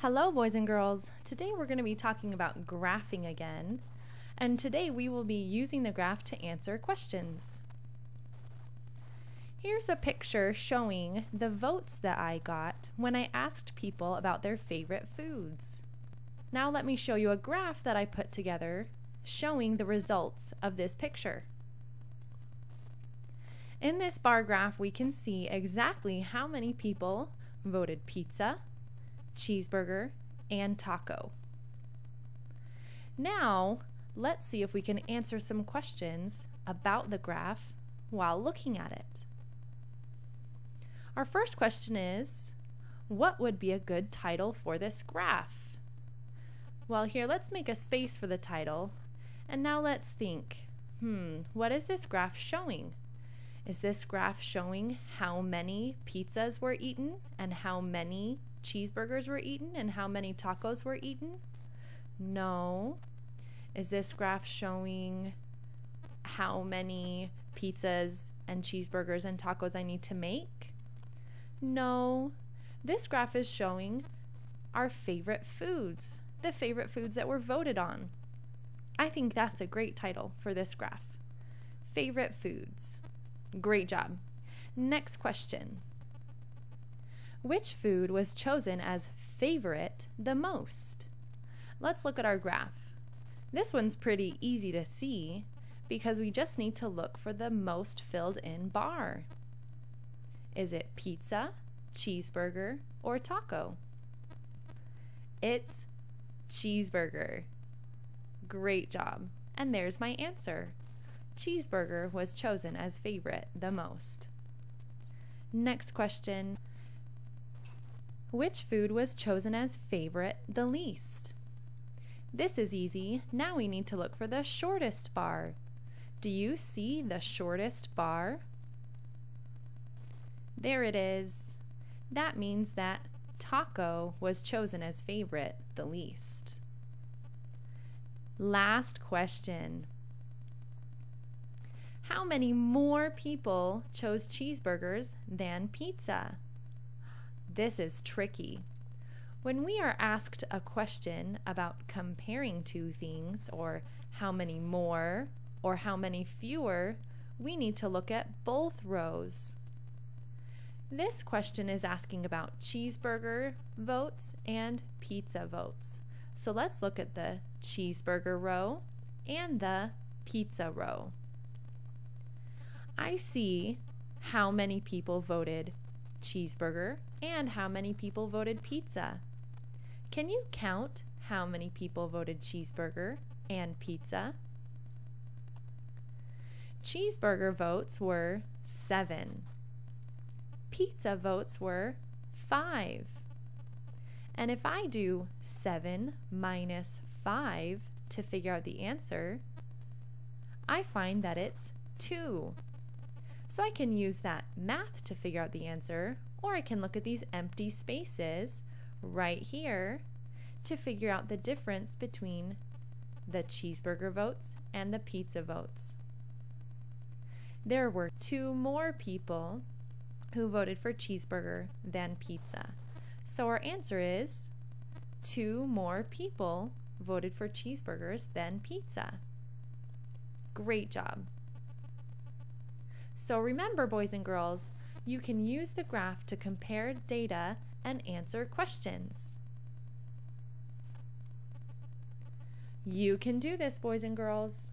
Hello, boys and girls. Today we're going to be talking about graphing again. And today we will be using the graph to answer questions. Here's a picture showing the votes that I got when I asked people about their favorite foods. Now let me show you a graph that I put together showing the results of this picture. In this bar graph, we can see exactly how many people voted pizza, cheeseburger, and taco. Now, let's see if we can answer some questions about the graph while looking at it. Our first question is, what would be a good title for this graph? Well, here, let's make a space for the title. And now let's think, hmm, what is this graph showing? Is this graph showing how many pizzas were eaten and how many cheeseburgers were eaten and how many tacos were eaten? No. Is this graph showing how many pizzas and cheeseburgers and tacos I need to make? No. This graph is showing our favorite foods, the favorite foods that were voted on. I think that's a great title for this graph. Favorite foods. Great job. Next question. Which food was chosen as favorite the most? Let's look at our graph. This one's pretty easy to see because we just need to look for the most filled in bar. Is it pizza, cheeseburger, or taco? It's cheeseburger. Great job. And there's my answer. Cheeseburger was chosen as favorite the most. Next question. Which food was chosen as favorite the least? This is easy. Now we need to look for the shortest bar. Do you see the shortest bar? There it is. That means that taco was chosen as favorite the least. Last question. How many more people chose cheeseburgers than pizza? This is tricky. When we are asked a question about comparing two things, or how many more, or how many fewer, we need to look at both rows. This question is asking about cheeseburger votes and pizza votes. So let's look at the cheeseburger row and the pizza row. I see how many people voted cheeseburger and how many people voted pizza. Can you count how many people voted cheeseburger and pizza? Cheeseburger votes were 7. Pizza votes were 5. And if I do 7 minus 5 to figure out the answer, I find that it's 2. So I can use that math to figure out the answer, or I can look at these empty spaces right here to figure out the difference between the cheeseburger votes and the pizza votes. There were two more people who voted for cheeseburger than pizza. So our answer is two more people voted for cheeseburgers than pizza. Great job. So remember, boys and girls, you can use the graph to compare data and answer questions. You can do this, boys and girls.